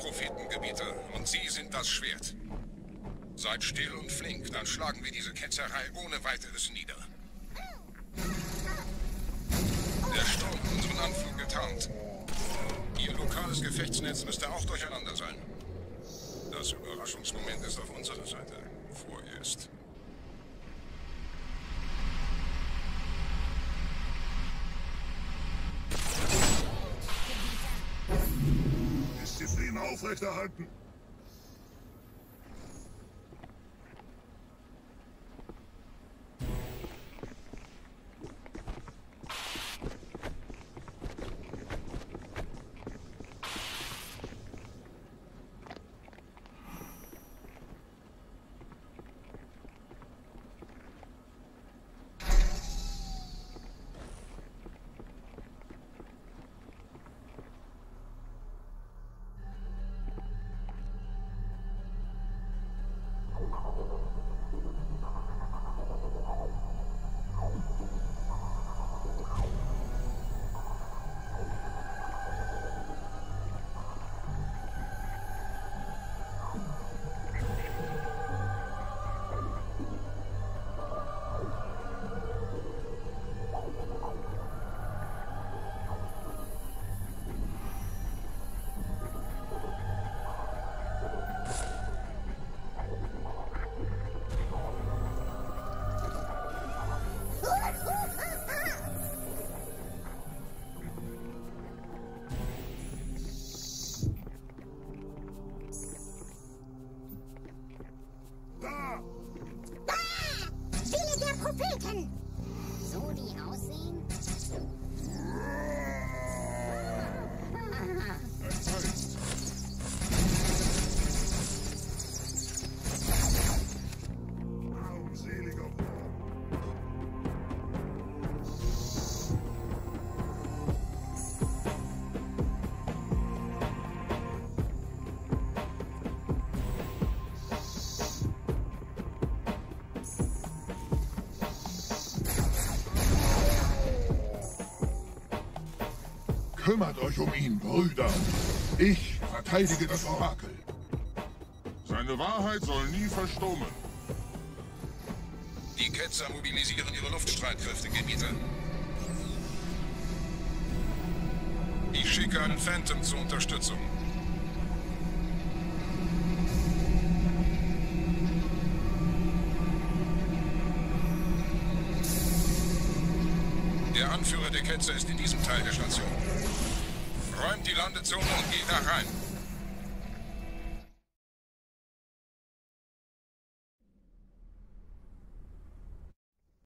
Prophetengebieter und Sie sind das Schwert. Seid still und flink, dann schlagen wir diese Ketzerei ohne weiteres nieder. Der Sturm hat unseren Anflug getarnt. Ihr lokales Gefechtsnetz müsste auch durcheinander sein. Das Überraschungsmoment ist auf unserer Seite. Vorerst. Disziplin aufrechterhalten. Propheten! So die aussehen? Kümmert euch um ihn, Brüder. Ich verteidige das Orakel. Seine Wahrheit soll nie verstummen. Die Ketzer mobilisieren ihre Luftstreitkräfte, Gebieter. Ich schicke einen Phantom zur Unterstützung. Der Anführer der Ketzer ist in diesem Teil der Station. Räumt die Landezone und geht da rein.